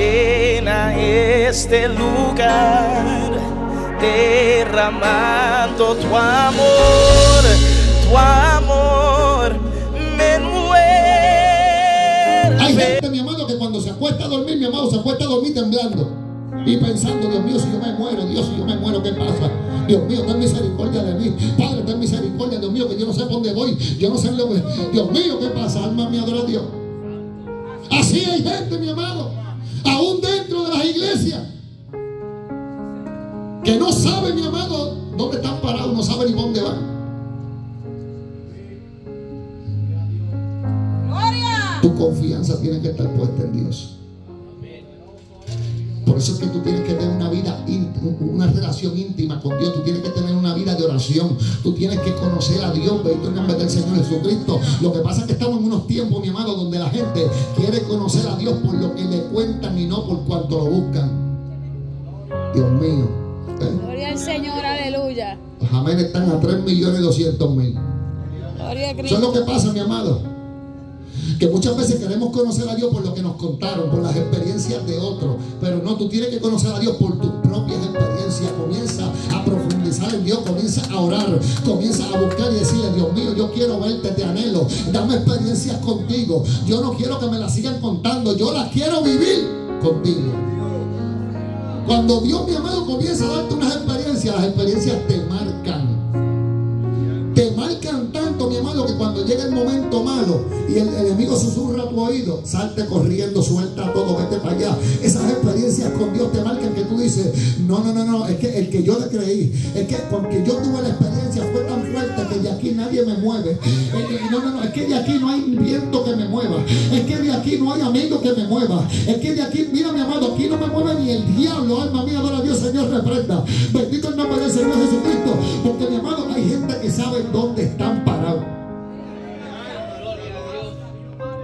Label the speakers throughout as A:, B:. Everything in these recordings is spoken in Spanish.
A: llena este lugar, derramando tu amor, tu amor me
B: Hay
A: envuelve.
B: gente, mi amado, que cuando se acuesta a dormir, mi amado, se acuesta a dormir temblando. Y pensando, Dios mío, si yo me muero, Dios, si yo me muero, ¿qué pasa? Dios mío, ten misericordia de mí. Padre, ten misericordia, Dios mío, que yo no sé dónde voy. Yo no sé que. Dios mío, ¿qué pasa? Alma mía, adora Dios. Así hay gente, mi amado, aún dentro de las iglesias, que no sabe, mi amado, dónde están parados, no sabe ni dónde van. Tu confianza tiene que estar puesta en Dios. Por eso es que tú tienes que tener una vida, íntima, una relación íntima con Dios. Tú tienes que tener una vida de oración. Tú tienes que conocer a Dios, bendito en nombre del Señor Jesucristo. Lo que pasa es que estamos en unos tiempos, mi amado, donde la gente quiere conocer a Dios por lo que le cuentan y no por cuanto lo buscan. Dios mío. ¿eh?
C: Gloria al Señor, aleluya.
B: Los amén están a 3 millones 200 mil.
C: Gloria a
B: Eso es lo
C: Cristo.
B: que pasa, mi amado. Que muchas veces queremos conocer a Dios por lo que nos contaron, por las experiencias de otros. Pero no, tú tienes que conocer a Dios por tus propias experiencias. Comienza a profundizar en Dios, comienza a orar, comienza a buscar y decirle, Dios mío, yo quiero verte, te anhelo. Dame experiencias contigo. Yo no quiero que me las sigan contando, yo las quiero vivir contigo. Cuando Dios, mi amado, comienza a darte unas experiencias, las experiencias te marcan amado, que cuando llega el momento malo y el enemigo susurra a tu oído, salte corriendo, suelta todo, vete para allá. Esas experiencias con Dios te marcan que tú dices, no, no, no, no, es que el que yo le creí, es que porque yo tuve la experiencia fue tan fuerte que de aquí nadie me mueve. No, no, no, es que de aquí no hay viento que me mueva. Es que de aquí no hay amigo que me mueva. Es que de aquí, mira mi amado, aquí no me mueve ni el diablo, alma mía, adora a Dios, Señor, reprenda. Bendito el nombre del Señor Jesucristo. Porque mi amado, hay gente que sabe dónde están parados.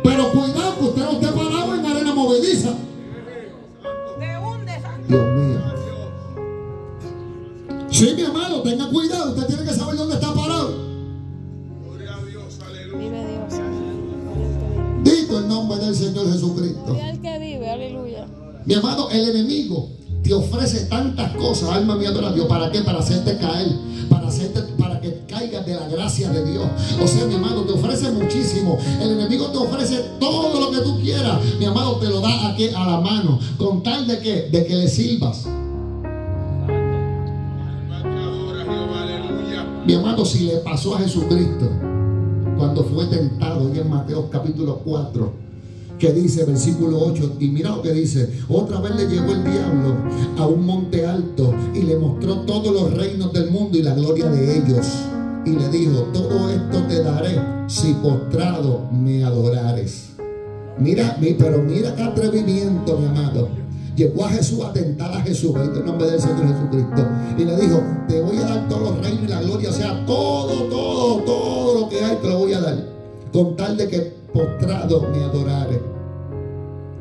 B: Pero cuidado que usted no esté parado en arena movediza. Dios mío. Sí, mi amado, tenga cuidado. Usted del Señor Jesucristo.
C: Al que vive, aleluya.
B: Mi amado, el enemigo te ofrece tantas cosas, alma mía, adora a Dios. ¿Para qué? Para hacerte caer, para hacerte, para que caigas de la gracia de Dios. O sea, mi amado, te ofrece muchísimo. El enemigo te ofrece todo lo que tú quieras. Mi amado, te lo da aquí a la mano. Con tal de que, de que le sirvas. Mi amado, si le pasó a Jesucristo cuando fue tentado, en Mateo capítulo 4, que dice, versículo 8, y mira lo que dice, otra vez le llevó el diablo a un monte alto y le mostró todos los reinos del mundo y la gloria de ellos. Y le dijo, todo esto te daré si postrado me adorares. Mira, mi- pero mira qué atrevimiento, mi amado. Llegó a Jesús a tentar a Jesús, en nombre del Señor Jesucristo. Y le dijo, te voy a dar todos los reinos y la gloria, o sea, todo, todo, todo lo que hay te lo voy a dar. Con tal de que postrado me adorares.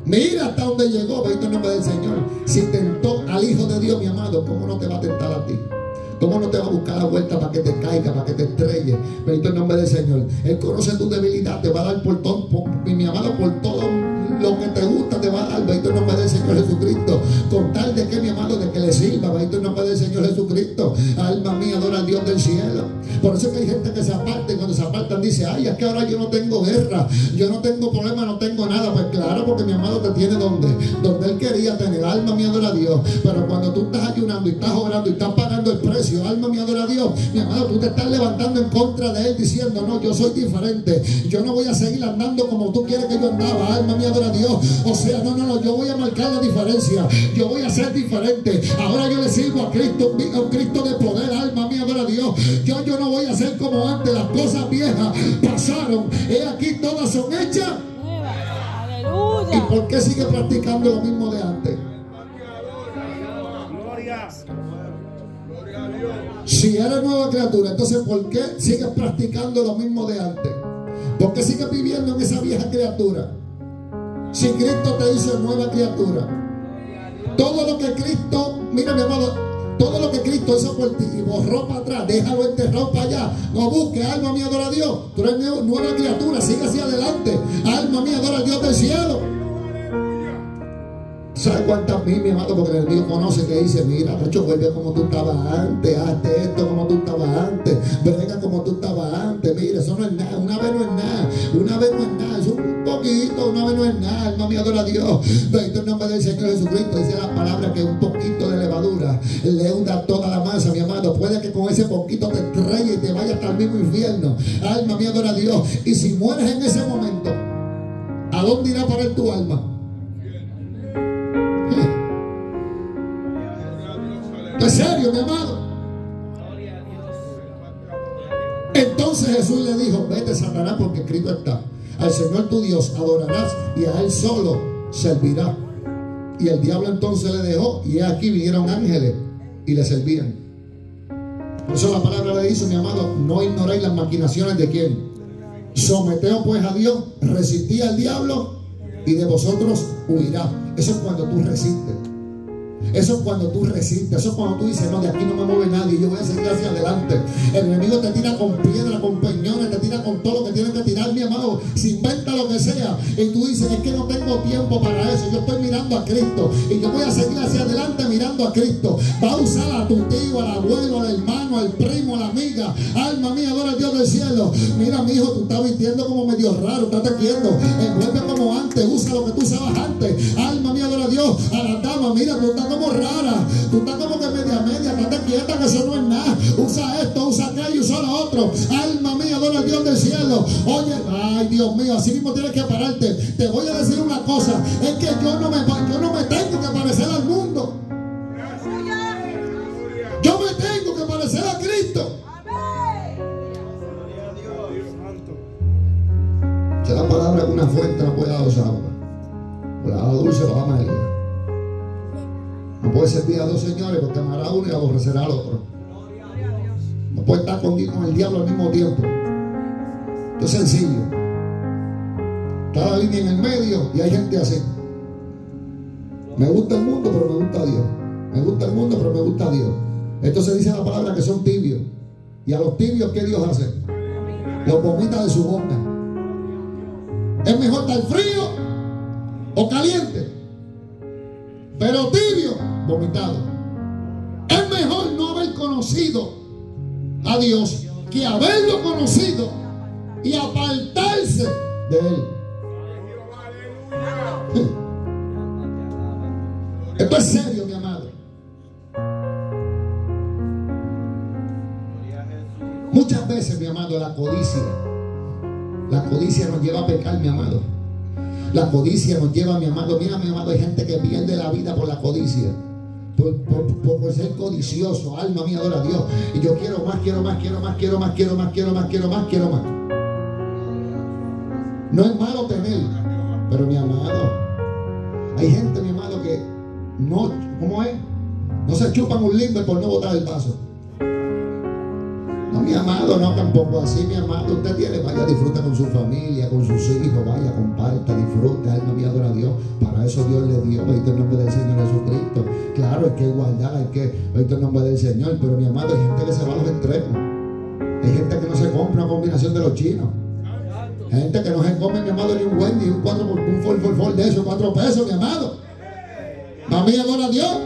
B: Mira hasta donde llegó, bendito el nombre del Señor. Si tentó al Hijo de Dios, mi amado, ¿cómo no te va a tentar a ti? ¿Cómo no te va a buscar la vuelta para que te caiga, para que te estrelle? Bendito el nombre del Señor. Él conoce tu debilidad, te va a dar por todo, mi amado, por todo lo que te gusta, te va a dar. Bendito nombre del Señor Jesucristo. Con tal de que, mi amado, de que le sirva. Bendito nombre del Señor Jesucristo. Alma mía, adora al Dios del cielo. Por eso es que hay gente que se aparta y cuando se apartan dice, ay, es que ahora yo no tengo guerra, yo no tengo problema, no tengo nada. Pues claro, porque mi amado te tiene donde, donde él quería tener. Alma mía, adora a Dios. Pero cuando tú estás ayunando y estás orando y estás pagando el precio, alma mía, adora a Dios. Mi amado, tú te estás levantando en contra de él diciendo, no, yo soy diferente. Yo no voy a seguir andando como tú quieres que yo andaba. Alma mía, adora Dios. O sea, no, no, no, yo voy a marcar la diferencia. Yo voy a ser diferente. Ahora yo le sirvo a Cristo, a un Cristo de poder. Alma mía, adora a Dios. Yo, yo no voy a ser como antes. Las cosas viejas pasaron. He aquí todas son hechas. ¿Y por qué sigue practicando lo mismo de antes? Si eres nueva criatura, entonces ¿por qué sigues practicando lo mismo de antes? ¿Por qué sigues viviendo en esa vieja criatura? Si Cristo te hizo nueva criatura. Todo lo que Cristo, mira mi amado, todo lo que Cristo hizo por ti y borró para atrás, déjalo enterrado para allá. No busques, alma mía, adora a Dios. Tú eres nueva- criatura, sigue hacia adelante. Alma mía, adora a Dios del cielo. ¿Sabe cuántas mil, mi amado? Porque el enemigo conoce que dice, mira, Nacho, vuelve como tú estabas antes, hazte esto como tú Bendito el nombre del Señor Jesucristo, dice la palabra que un poquito de levadura leuda toda la masa, mi amado, puede que con ese poquito te estrelle y te vaya hasta el mismo infierno, alma mía, adora a Dios, y si mueres en ese momento, ¿a dónde irá a parar tu alma? ¿Es serio, mi amado? Entonces Jesús le dijo, vete Satanás porque escrito está, al Señor tu Dios adorarás y a Él solo servirá. Y el diablo entonces le dejó y aquí vinieron ángeles y le servían. Por eso la palabra le dice, mi amado, no ignoréis las maquinaciones de quién. Someteos pues a Dios, resistí al diablo y de vosotros huirá. Eso es cuando tú resistes. Eso es cuando tú resistes. Eso es cuando tú dices, no, de aquí no me mueve nadie. Yo voy a seguir hacia adelante. El enemigo te tira con piedra, con peñones, te tira con todo lo que tiene que tirar, mi amado. Lo que sea. Y tú dices, es que no tengo tiempo para eso. Yo estoy mirando a Cristo. Y yo voy a seguir hacia adelante mirando a Cristo. Va a usar a tu tío, al abuelo, al hermano, al primo, a la amiga. Alma mía, adora al Dios del cielo. Mira, mi hijo, tú estás vistiendo como medio raro. Estás quieto. Envuelve como antes. Usa lo que tú usabas antes. Alma mía, adora a Dios. A la dama, mira, tú estás como rara. Tú estás como que media media, estate quieta que eso no es nada. Usa esto, usa aquello, usa lo otro. Alma Dios del cielo. Oye, ay Dios mío, así mismo tienes que pararte. Te voy a decir una cosa, es que yo no me, yo no me tengo que parecer al mundo. Yo me tengo que parecer a Cristo. Que la palabra es una fuente no puede dar dos aguas. Por la dulce va a María. No puede servir a dos señores porque amará uno y aborrecerá al otro. No puede estar con el diablo al mismo tiempo. Esto es sencillo. Está la línea en el medio y hay gente así. Me gusta el mundo, pero me gusta Dios. Me gusta el mundo, pero me gusta Dios. Esto se dice la palabra que son tibios. Y a los tibios, ¿qué Dios hace? Los vomita de su boca. Es mejor estar frío o caliente. Pero tibio, vomitado. Es mejor no haber conocido a Dios que haberlo conocido y apartarse de Él. Esto es serio, mi amado. Muchas veces, mi amado, la codicia, la codicia nos lleva a pecar, mi amado. La codicia nos lleva, mi amado. Mira, mi amado, hay gente que pierde la vida por la codicia. Por, por, por, ser codicioso, alma mía, adora a Dios. Y yo quiero más, quiero más, quiero más, quiero más, quiero más, quiero más, quiero más, quiero más. No es malo tener, pero mi amado, hay gente, mi amado, que no, ¿cómo es? No se chupan un limber por no botar el vaso. No, mi amado, no tampoco así, mi amado. Usted tiene, vaya, disfruta con su familia, con sus hijos, vaya, comparta, disfrute, alma mía, adora a Dios. Para eso Dios le dio, bendito el nombre del Señor Jesucristo. Claro, hay que guardar, hay que, bendito el nombre del Señor. Pero mi amado, hay gente que se va a los extremos. Hay gente que no se compra una combinación de los chinos. Gente que no se come, mi amado, ni un Wendy, un cuatro, un fol, fol, fol de esos, cuatro pesos, mi amado. Mami, adora a Dios.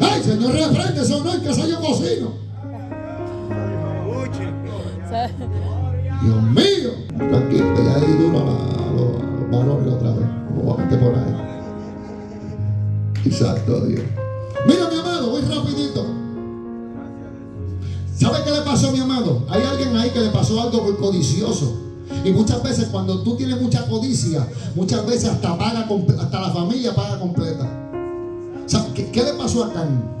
B: Ay, Señor, refrende eso no, en casa yo cocino. Dios mío. Tranquilo, ya di duro a, los, varones otra vez. Como por ahí. Exacto, Dios. Mira, mi amado, voy rapidito. ¿Sabe qué le pasó, mi amado? Hay alguien ahí que le pasó algo muy codicioso. Y muchas veces cuando tú tienes mucha codicia, muchas veces hasta paga hasta la familia paga completa. ¿Sabe qué, qué le pasó a Can?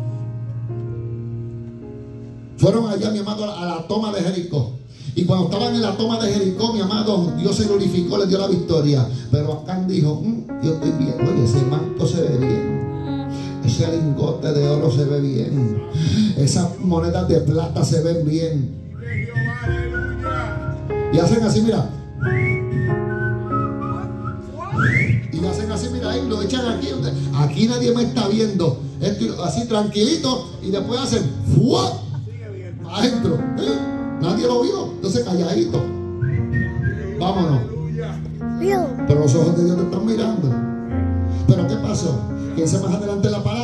B: Fueron allá, mi amado, a la toma de Jericó. Y cuando estaban en la toma de Jericó, mi amado, Dios se glorificó, le dio la victoria. Pero Acán dijo, mmm, yo estoy bien. Oye, ese manto se ve bien. Ese lingote de oro se ve bien. Esas monedas de plata se ven bien. Y hacen así, mira. Y hacen así, mira, ahí lo echan aquí. Aquí nadie me está viendo. Así tranquilito. Y después hacen ¡fua! adentro. ¿eh? Nadie lo vio. Entonces calladito. Vámonos. Pero los ojos de Dios te están mirando. Pero ¿qué pasó? Dice más adelante la palabra,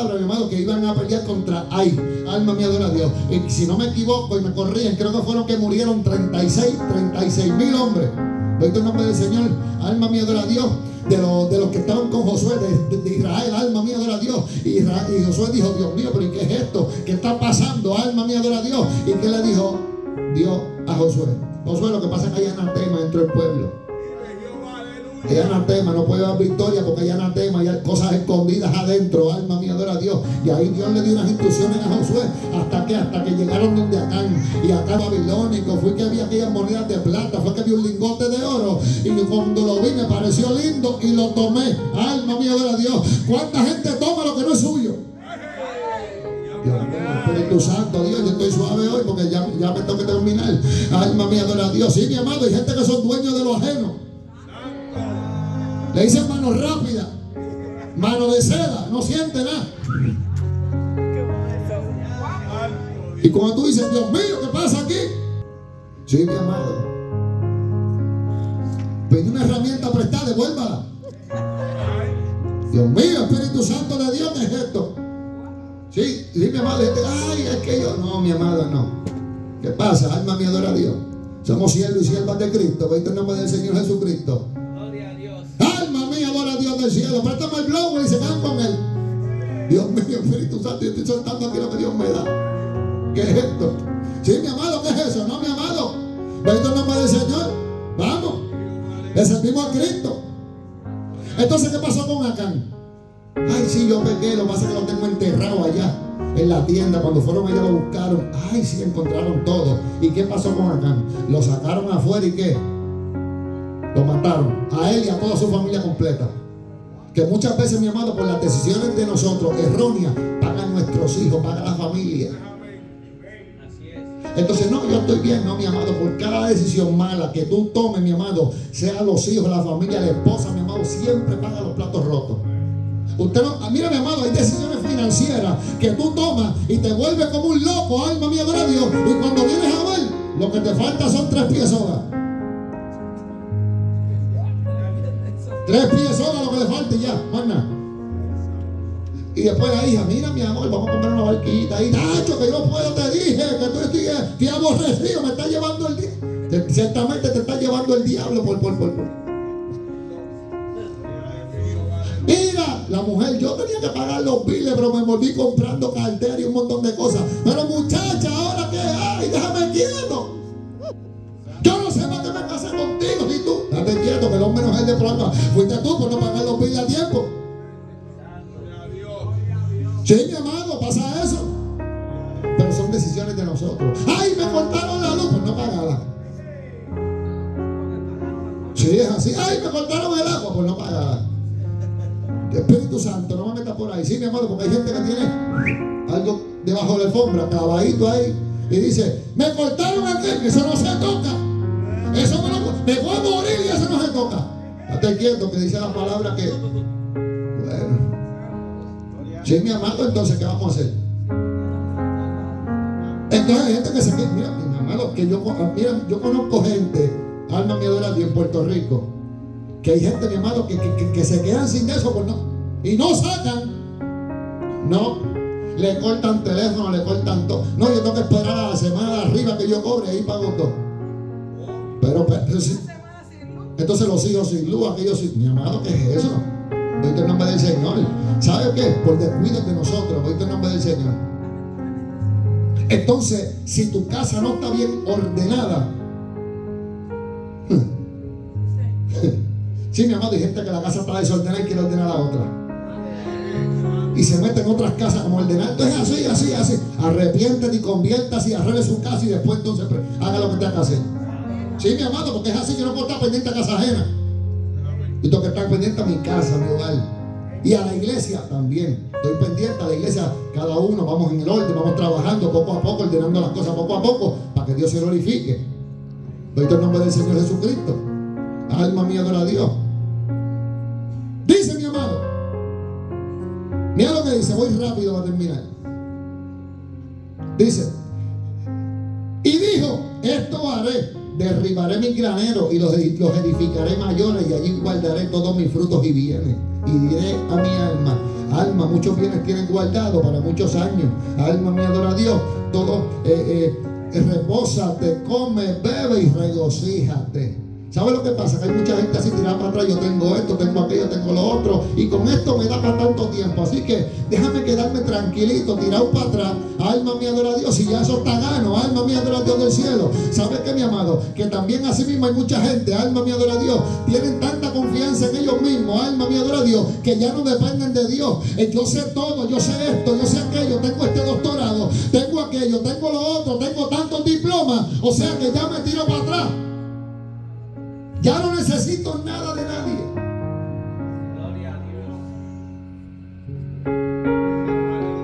B: que iban a pelear contra Ay, alma mía, adora a Dios. Y si no me equivoco y me corrían, creo que fueron que murieron 36, 36 mil hombres. Bendito el nombre del Señor, alma mía, adora a Dios. De, los, de los que estaban con Josué de, de Israel, alma mía, adora a Dios. Y, Israel, y Josué dijo, Dios mío, pero ¿y qué es esto? ¿Qué está pasando? Alma mía, adora a Dios. ¿Y qué le dijo Dios a Josué? Josué, lo que pasa es que hay anatema dentro del pueblo. Hay anatema, no puede haber victoria porque hay anatema, hay cosas escondidas adentro, alma mía, adora a Dios. Y ahí Dios le dio unas instrucciones a Josué, hasta que, hasta que llegaron donde Acán y acá babilónico, fue que había aquellas monedas de plata, fue que había un lingote de oro. Y cuando lo vi me pareció lindo y lo tomé. Alma mía, adora a Dios. ¿Cuánta gente toma lo que no es suyo? Dios Espíritu Santo, Dios, yo estoy suave hoy porque ya, ya me tengo que terminar. Alma mía, adora a Dios. Sí, mi amado, hay gente que son dueños de lo ajeno. Le dicen mano rápida, mano de seda, no siente nada. Y cuando tú dices, Dios mío, ¿qué pasa aquí? Sí, mi amado. Pedí una herramienta prestada, devuélvala. Dios mío, Espíritu Santo de Dios, ¿qué es esto? Sí, sí, mi amado. Ay, es que yo. No, mi amado, no. ¿Qué pasa? Alma mía, adora a Dios. Somos siervos y siervas de Cristo. Veis el nombre del Señor Jesucristo del cielo. Préstame el globo y se van con él. Dios mío, Espíritu Santo, yo estoy soltando aquí lo que Dios me da. ¿Qué es esto? Sí, mi amado, ¿qué es eso? No, mi amado. Bendito el nombre del Señor. Vamos. Le servimos a Cristo. Entonces, ¿qué pasó con Acán? Ay, sí, yo pequé, lo que pasa es que lo tengo enterrado allá en la tienda. Cuando fueron allá lo buscaron. Ay, sí, encontraron todo. ¿Y qué pasó con Acán? Lo sacaron afuera y qué? Lo mataron. A él y a toda su familia completa que muchas veces, mi amado, por las decisiones de nosotros erróneas, pagan nuestros hijos, paga la familia. Entonces, no, yo estoy bien, no, mi amado, por cada decisión mala que tú tomes, mi amado, sea los hijos, la familia, la esposa, mi amado, siempre paga los platos rotos. Usted no, ah, mira, mi amado, hay decisiones financieras que tú tomas y te vuelves como un loco, alma mía, de Dios. Y cuando vienes a ver, lo que te falta son tres pies Tres pies solo lo que le falta y ya, mana. Y después la hija, mira mi amor, vamos a comprar una barquita. Y Nacho, que yo puedo, te dije que tú estoy, te aborrecido, me está llevando el diablo. Ciertamente te está llevando el diablo por, por, por, Mira, la mujer, yo tenía que pagar los biles, pero me volví comprando cartera No por ahí. Sí, mi amado, porque hay gente que tiene algo debajo de la alfombra, clavadito ahí. Y dice, me cortaron aquel, que eso no se toca. Eso me, lo, me voy a morir y eso no se toca. Estate quieto que dice la palabra que. Bueno. Si es mi amado, entonces, ¿qué vamos a hacer? Entonces hay gente que se queda. Mira, mi amado, que yo, mira, yo conozco gente, alma mía de en Puerto Rico, que hay gente, mi amado, que, que, que, se quedan sin eso pues no, y no sacan. No, le cortan teléfono, le cortan todo. No, yo tengo que esperar a la semana arriba que yo cobre, ahí pago todo. Pero, entonces los hijos sin luz, aquellos sin. Mi amado, ¿qué es eso? Oíste el nombre del Señor. ¿Sabe qué? Por descuido de nosotros. Oíste el nombre del Señor. Entonces, si tu casa no está bien ordenada, sí, mi amado, hay gente que la casa está desordenada y quiere ordenar la otra. Y se mete en otras casas como ordenar. Entonces, así, así, así. Arrepiéntete y conviértase y arregle su casa y después entonces haga lo que tenga que hacer. Sí, mi amado, porque es así que no puedo estar pendiente a casa ajena. Yo tengo que estar pendiente a mi casa, a mi hogar. Y a la iglesia también. Estoy pendiente a la iglesia, cada uno, vamos en el orden, vamos trabajando poco a poco, ordenando las cosas poco a poco, para que Dios se glorifique. Doy el nombre del Señor Jesucristo. Alma mía, adora a Dios. Mira lo que dice, voy rápido a terminar. Dice, y dijo, esto haré, derribaré mis graneros y los, los edificaré mayores y allí guardaré todos mis frutos y bienes. Y diré a mi alma, alma, muchos bienes tienen guardado para muchos años. Alma me adora a Dios, todo eh, eh, repósate, come, bebe y regocíjate. ¿Sabe lo que pasa? Que hay mucha gente así tirada para atrás. Yo tengo esto, tengo aquello, tengo lo otro. Y con esto me da para tanto tiempo. Así que déjame quedarme tranquilito, tirado para atrás. Alma mía, adora a Dios. Y ya eso está gano. Alma mía, adora a Dios del cielo. ¿Sabe qué, mi amado? Que también así mismo hay mucha gente. Alma mía, adora a Dios. Tienen tanta confianza en ellos mismos. Alma mía, adora a Dios. Que ya no dependen de Dios. Eh, yo sé todo, yo sé esto, yo sé aquello. Tengo este doctorado, tengo aquello, tengo lo otro, tengo tantos diplomas. O sea que ya me tiro para atrás. Ya no necesito nada de nadie.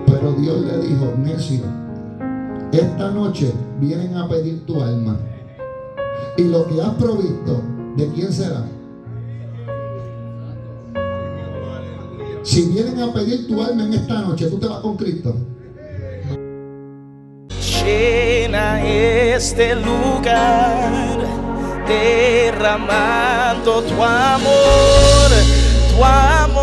B: Pero Dios le dijo, necio, esta noche vienen a pedir tu alma. Y lo que has provisto, ¿de quién será? Si vienen a pedir tu alma en esta noche, tú te vas con Cristo.
A: Llena este lugar derramando tu amor, tu amor.